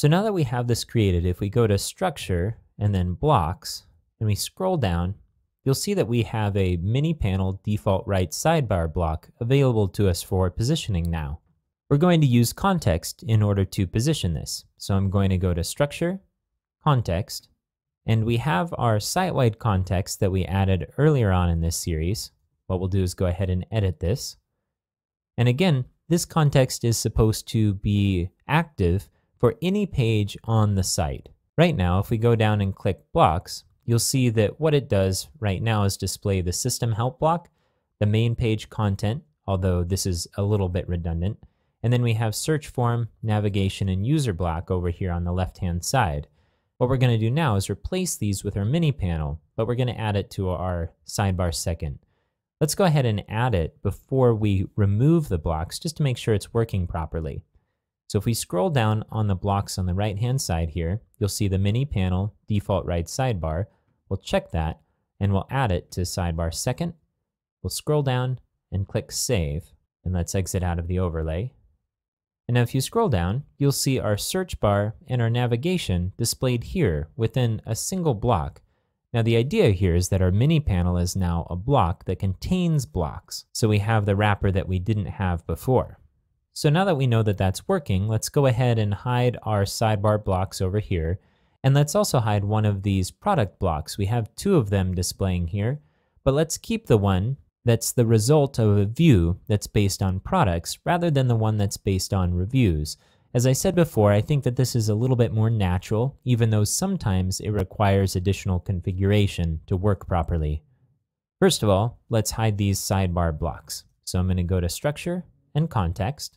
So now that we have this created, if we go to Structure and then Blocks, and we scroll down, you'll see that we have a mini panel default right sidebar block available to us for positioning now. We're going to use context in order to position this. So I'm going to go to Structure, Context, and we have our site-wide context that we added earlier on in this series. What we'll do is go ahead and edit this. And again, this context is supposed to be active for any page on the site. Right now, if we go down and click Blocks, you'll see that what it does right now is display the system help block, the main page content, although this is a little bit redundant, and then we have search form, navigation, and user block over here on the left-hand side. What we're going to do now is replace these with our mini panel, but we're going to add it to our sidebar second. Let's go ahead and add it before we remove the blocks just to make sure it's working properly. So if we scroll down on the blocks on the right-hand side here, you'll see the mini panel default right sidebar, We'll check that and we'll add it to sidebar second. We'll scroll down and click save and let's exit out of the overlay. And now if you scroll down, you'll see our search bar and our navigation displayed here within a single block. Now the idea here is that our mini panel is now a block that contains blocks. So we have the wrapper that we didn't have before. So now that we know that that's working, let's go ahead and hide our sidebar blocks over here and let's also hide one of these product blocks. We have two of them displaying here, but let's keep the one that's the result of a view that's based on products rather than the one that's based on reviews. As I said before, I think that this is a little bit more natural, even though sometimes it requires additional configuration to work properly. First of all, let's hide these sidebar blocks. So I'm going to go to Structure and Context.